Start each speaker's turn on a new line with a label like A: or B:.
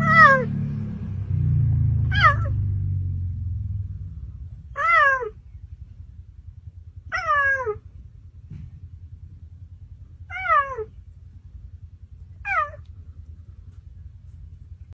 A: Ah!